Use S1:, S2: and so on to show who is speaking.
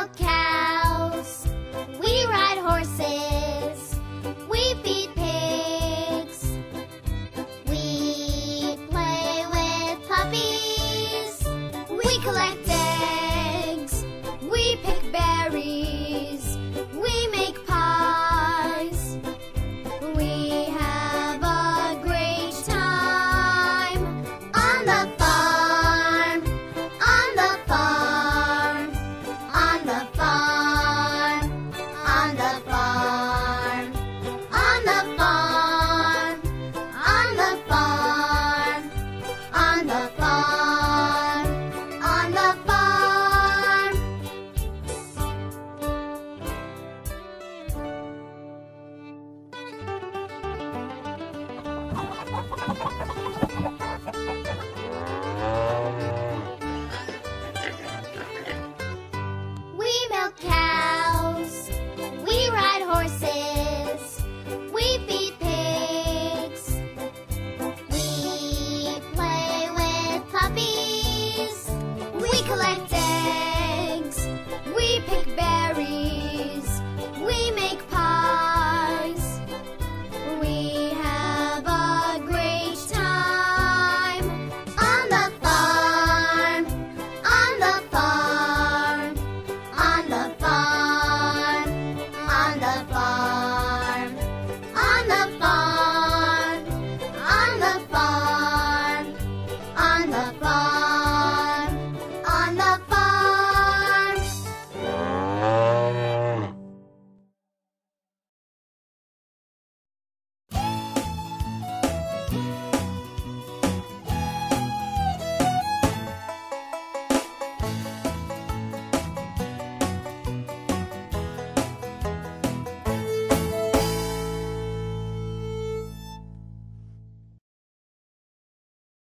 S1: milk cows. We ride horses. We feed pigs. We play with puppies. We collect Ha ha ha ha ha!